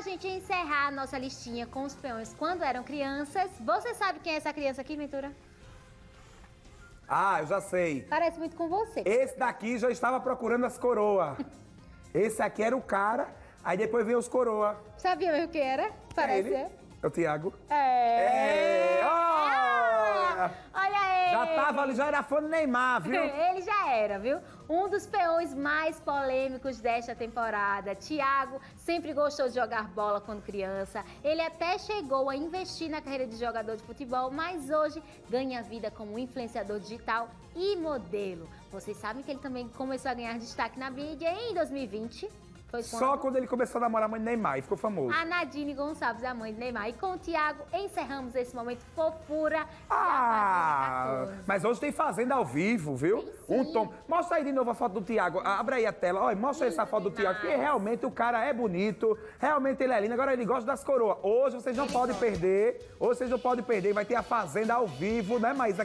Pra gente encerrar a nossa listinha com os peões quando eram crianças, você sabe quem é essa criança aqui, Ventura? Ah, eu já sei. Parece muito com você. Esse daqui já estava procurando as coroas. Esse aqui era o cara, aí depois veio os coroa. Sabia mesmo quem era? É Parece. ele? É o Tiago. É. É. Ah, olha aí. Já era fã do Neymar, viu? Ele já era, viu? Um dos peões mais polêmicos desta temporada. Tiago sempre gostou de jogar bola quando criança. Ele até chegou a investir na carreira de jogador de futebol, mas hoje ganha vida como influenciador digital e modelo. Vocês sabem que ele também começou a ganhar destaque na mídia em 2020. Foi quando? Só quando ele começou a namorar a mãe do Neymar e ficou famoso. A Nadine Gonçalves, a mãe de Neymar. E com o Tiago, encerramos esse momento fofura. Ah, da Fazenda 14. mas hoje tem Fazenda ao vivo, viu? Tem sim. Um tom. Mostra aí de novo a foto do Tiago. Abre aí a tela. Olha, mostra essa foto do Tiago, porque realmente o cara é bonito, realmente ele é lindo. Agora ele gosta das coroas. Hoje vocês não podem perder. Hoje vocês não podem perder. Vai ter a Fazenda ao vivo, né, Maísa?